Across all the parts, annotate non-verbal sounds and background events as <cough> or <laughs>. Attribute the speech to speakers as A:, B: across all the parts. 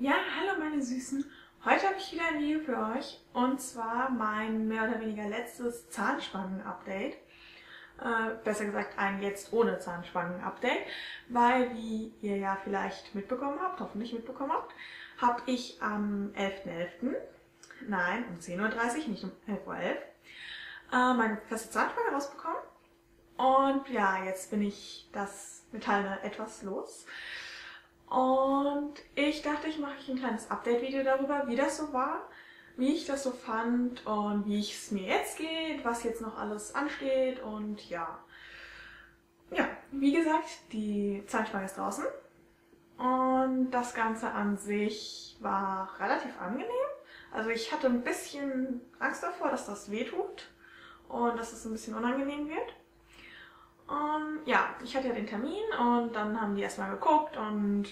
A: Ja, hallo meine Süßen. Heute habe ich wieder ein Video für euch und zwar mein mehr oder weniger letztes Zahnspangen-Update. Äh, besser gesagt ein jetzt ohne Zahnspangen-Update, weil wie ihr ja vielleicht mitbekommen habt, hoffentlich mitbekommen habt, habe ich am 11.11., nein, um 10.30 Uhr, nicht um 11.11 Uhr, äh, meine feste Zahnspange rausbekommen. Und ja, jetzt bin ich das Metallene etwas los. Und ich dachte, ich mache ein kleines Update-Video darüber, wie das so war, wie ich das so fand und wie es mir jetzt geht, was jetzt noch alles ansteht und ja. Ja, wie gesagt, die Zahnspange ist draußen und das Ganze an sich war relativ angenehm. Also ich hatte ein bisschen Angst davor, dass das wehtut und dass es ein bisschen unangenehm wird. Und ja, ich hatte ja den Termin und dann haben die erstmal geguckt und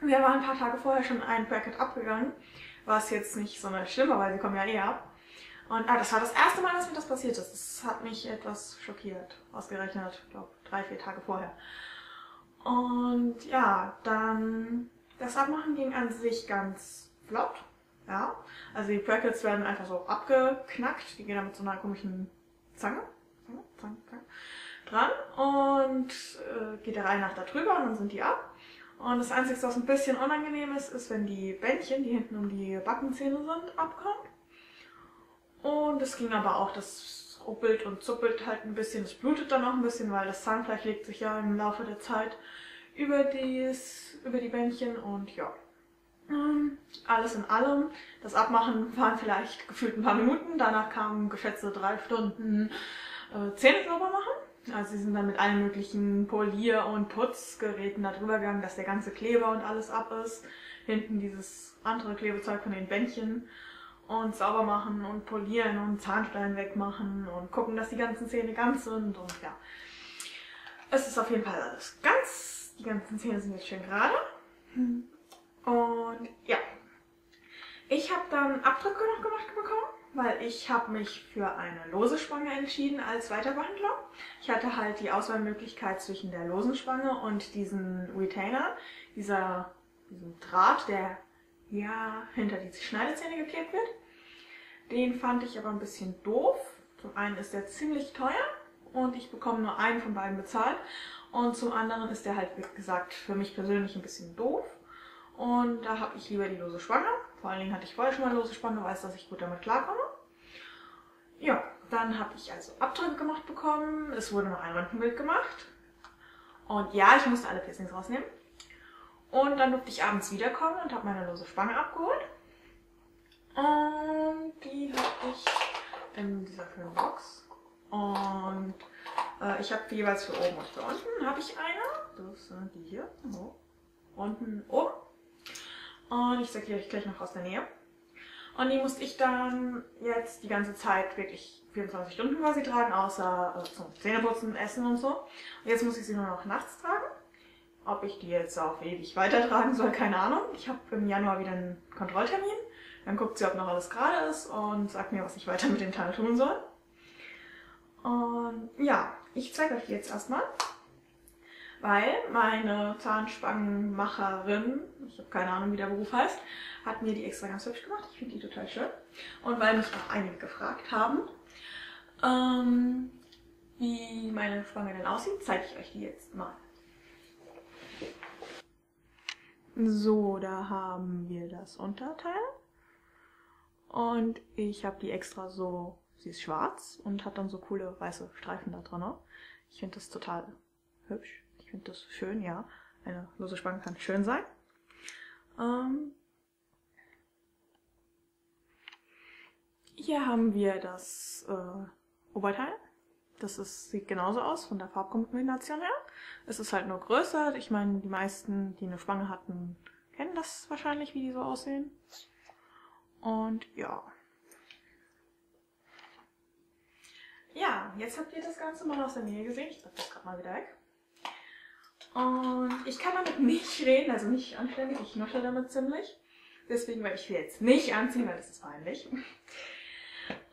A: wir waren ein paar Tage vorher schon ein Bracket abgegangen, was jetzt nicht so schlimm war, weil sie kommen ja eh ab. Und ah, das war das erste Mal, dass mir das passiert ist. Das hat mich etwas schockiert, ausgerechnet, glaube, drei, vier Tage vorher. Und ja, dann das Abmachen ging an sich ganz flott. Ja, also die Brackets werden einfach so abgeknackt. Die gehen dann mit so einer komischen Zange, Zange, Zange, Zange dran und äh, geht der Reihe nach da drüber und dann sind die ab. Und das Einzige, was ein bisschen unangenehm ist, ist, wenn die Bändchen, die hinten um die Backenzähne sind, abkommen. Und es ging aber auch, das ruppelt und zuppelt halt ein bisschen, es blutet dann auch ein bisschen, weil das Zahnfleisch legt sich ja im Laufe der Zeit über, dies, über die Bändchen und ja. Ähm, alles in allem. Das Abmachen waren vielleicht gefühlt ein paar Minuten, danach kamen geschätzte drei Stunden äh, Zähne sauber machen. Also sie sind dann mit allen möglichen Polier- und Putzgeräten da drüber gegangen, dass der ganze Kleber und alles ab ist. Hinten dieses andere Klebezeug von den Bändchen und sauber machen und polieren und Zahnstein wegmachen und gucken, dass die ganzen Zähne ganz sind und ja. Es ist auf jeden Fall alles ganz. Die ganzen Zähne sind jetzt schön gerade. Und ja. Ich habe dann Abdrücke noch gemacht bekommen weil ich habe mich für eine lose Spange entschieden als Weiterbehandlung. Ich hatte halt die Auswahlmöglichkeit zwischen der losen Spange und diesem Retainer, dieser, diesem Draht, der ja hinter die Schneidezähne geklebt wird. Den fand ich aber ein bisschen doof. Zum einen ist der ziemlich teuer und ich bekomme nur einen von beiden bezahlt. Und zum anderen ist der halt, wie gesagt, für mich persönlich ein bisschen doof. Und da habe ich lieber die lose Spange. Vor allen Dingen hatte ich vorher schon mal lose Spange, weiß, dass ich gut damit klarkomme. Ja, dann habe ich also Abdrücke gemacht bekommen. Es wurde noch ein Röntgenbild gemacht. Und ja, ich musste alle Piercings rausnehmen. Und dann durfte ich abends wiederkommen und habe meine lose Spange abgeholt. Und die habe ich in dieser schönen Box. Und äh, ich habe jeweils für oben und für unten habe ich eine. Das sind die hier. So. Unten oben. Und ich sage euch gleich noch aus der Nähe. Und die musste ich dann jetzt die ganze Zeit wirklich 24 Stunden quasi tragen, außer äh, zum Zähneputzen, Essen und so. Und jetzt muss ich sie nur noch nachts tragen. Ob ich die jetzt auf ewig weitertragen soll, keine Ahnung. Ich habe im Januar wieder einen Kontrolltermin. Dann guckt sie, ob noch alles gerade ist und sagt mir, was ich weiter mit dem Teil tun soll. Und ja, ich zeige euch die jetzt erstmal weil meine Zahnspangenmacherin, ich habe keine Ahnung, wie der Beruf heißt, hat mir die extra ganz hübsch gemacht. Ich finde die total schön. Und weil mich auch einige gefragt haben, ähm, wie meine Spange denn aussieht, zeige ich euch die jetzt mal. So, da haben wir das Unterteil. Und ich habe die extra so, sie ist schwarz und hat dann so coole weiße Streifen da drin. Ich finde das total hübsch. Ich finde das schön, ja. Eine lose Spange kann schön sein. Ähm hier haben wir das äh, Oberteil. Das ist, sieht genauso aus von der Farbkombination her. Es ist halt nur größer. Ich meine, die meisten, die eine Spange hatten, kennen das wahrscheinlich, wie die so aussehen. Und ja. Ja, jetzt habt ihr das Ganze mal aus der Nähe gesehen. Ich dachte das gerade mal wieder weg. Und ich kann damit nicht reden, also nicht anständig. Ich nusche damit ziemlich. Deswegen werde ich sie jetzt nicht anziehen, weil das ist peinlich.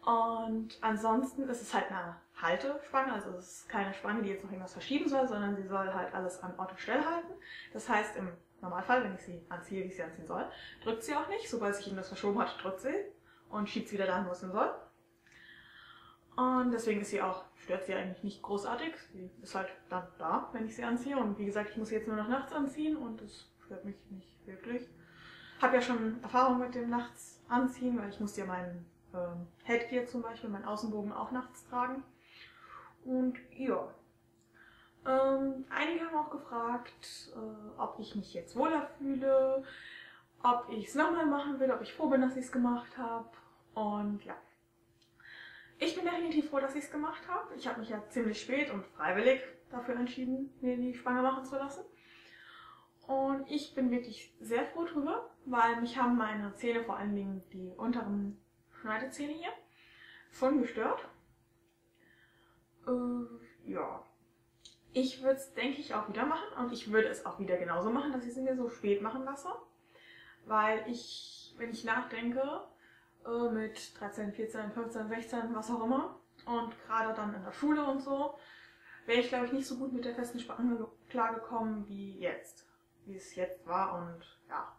A: Und ansonsten ist es halt eine Haltespange, also es ist keine Spange, die jetzt noch irgendwas verschieben soll, sondern sie soll halt alles an Ort und Stelle halten. Das heißt, im Normalfall, wenn ich sie anziehe, wie ich sie anziehen soll. Drückt sie auch nicht. Sobald sich das verschoben hat, drückt sie und schiebt sie wieder dahin, wo es hin soll. Und deswegen ist sie auch, stört sie eigentlich nicht großartig. Sie ist halt dann da, wenn ich sie anziehe. Und wie gesagt, ich muss sie jetzt nur noch nachts anziehen und das stört mich nicht wirklich. Habe ja schon Erfahrung mit dem Nachts anziehen, weil ich musste ja meinen ähm, Headgear zum Beispiel, meinen Außenbogen auch nachts tragen. Und ja. Ähm, einige haben auch gefragt, äh, ob ich mich jetzt wohler fühle, ob ich es nochmal machen will, ob ich froh bin, dass ich es gemacht habe. Und ja. Ich bin definitiv froh, dass ich es gemacht habe. Ich habe mich ja ziemlich spät und freiwillig dafür entschieden, mir die Spange machen zu lassen. Und ich bin wirklich sehr froh drüber, weil mich haben meine Zähne, vor allen Dingen die unteren Schneidezähne hier, schon gestört. Äh, ja. Ich würde es, denke ich, auch wieder machen und ich würde es auch wieder genauso machen, dass ich sie mir so spät machen lasse. Weil ich, wenn ich nachdenke, äh, mit 13, 14, 15, 16, was auch immer, und gerade dann in der Schule und so, wäre ich, glaube ich, nicht so gut mit der festen Spange klargekommen wie jetzt. Wie es jetzt war und ja.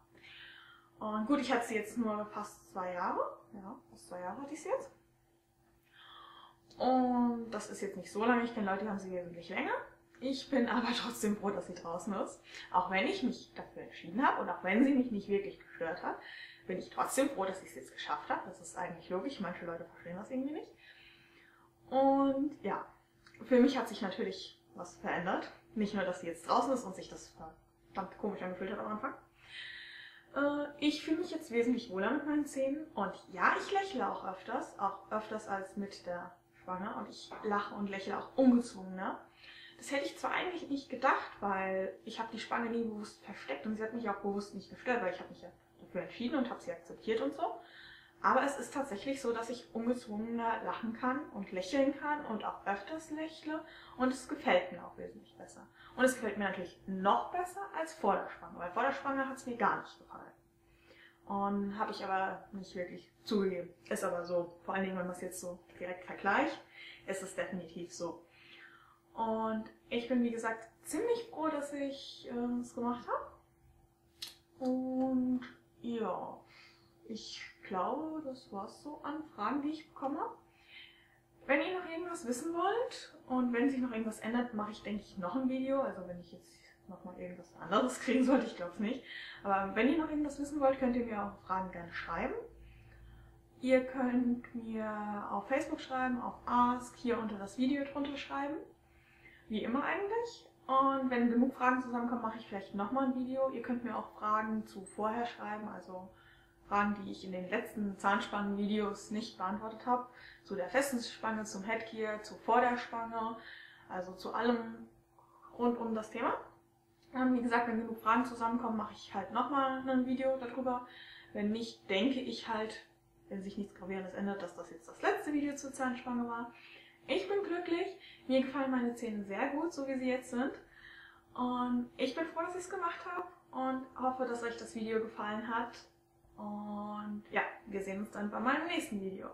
A: Und gut, ich hatte sie jetzt nur fast zwei Jahre. Ja, fast zwei Jahre hatte ich sie jetzt. Und das ist jetzt nicht so lange. Ich kenne Leute, die haben sie wesentlich länger. Ich bin aber trotzdem froh, dass sie draußen ist. Auch wenn ich mich dafür entschieden habe und auch wenn sie mich nicht wirklich gestört hat, bin ich trotzdem froh, dass ich es jetzt geschafft habe. Das ist eigentlich logisch. Manche Leute verstehen das irgendwie nicht. Und ja, für mich hat sich natürlich was verändert. Nicht nur, dass sie jetzt draußen ist und sich das verdammt komisch angefühlt hat am Anfang. Äh, ich fühle mich jetzt wesentlich wohler mit meinen Zähnen. Und ja, ich lächle auch öfters. Auch öfters als mit der Spange. Und ich lache und lächle auch ungezwungener. Das hätte ich zwar eigentlich nicht gedacht, weil ich habe die Spange nie bewusst versteckt und sie hat mich auch bewusst nicht gestört, weil ich habe mich ja dafür entschieden und habe sie akzeptiert und so. Aber es ist tatsächlich so, dass ich ungezwungener lachen kann und lächeln kann und auch öfters lächle und es gefällt mir auch wesentlich besser. Und es gefällt mir natürlich noch besser als vor der Spange, weil vor der Spange hat es mir gar nicht gefallen. Und habe ich aber nicht wirklich zugegeben. Ist aber so, vor allen Dingen, wenn man es jetzt so direkt vergleicht, ist es definitiv so. Und ich bin, wie gesagt, ziemlich froh, dass ich äh, es gemacht habe. Und ja, ich glaube, das war's so an Fragen, die ich bekommen habe. Wenn ihr noch irgendwas wissen wollt und wenn sich noch irgendwas ändert, mache ich, denke ich, noch ein Video. Also wenn ich jetzt nochmal irgendwas anderes <laughs> kriegen sollte, ich glaube es nicht. Aber wenn ihr noch irgendwas wissen wollt, könnt ihr mir auch Fragen gerne schreiben. Ihr könnt mir auf Facebook schreiben, auf Ask, hier unter das Video drunter schreiben. Wie immer eigentlich. Und wenn genug Fragen zusammenkommen, mache ich vielleicht nochmal ein Video. Ihr könnt mir auch Fragen zu vorher schreiben, also Fragen, die ich in den letzten Zahnspannen-Videos nicht beantwortet habe. Zu der festen Spange, zum Headgear, zu Vorderspange, also zu allem rund um das Thema. Und wie gesagt, wenn genug Fragen zusammenkommen, mache ich halt nochmal ein Video darüber. Wenn nicht, denke ich halt, wenn sich nichts Gravierendes ändert, dass das jetzt das letzte Video zur Zahnspange war. Ich bin glücklich. Mir gefallen meine Zähne sehr gut, so wie sie jetzt sind. Und ich bin froh, dass ich es gemacht habe und hoffe, dass euch das Video gefallen hat. Und ja, wir sehen uns dann bei meinem nächsten Video.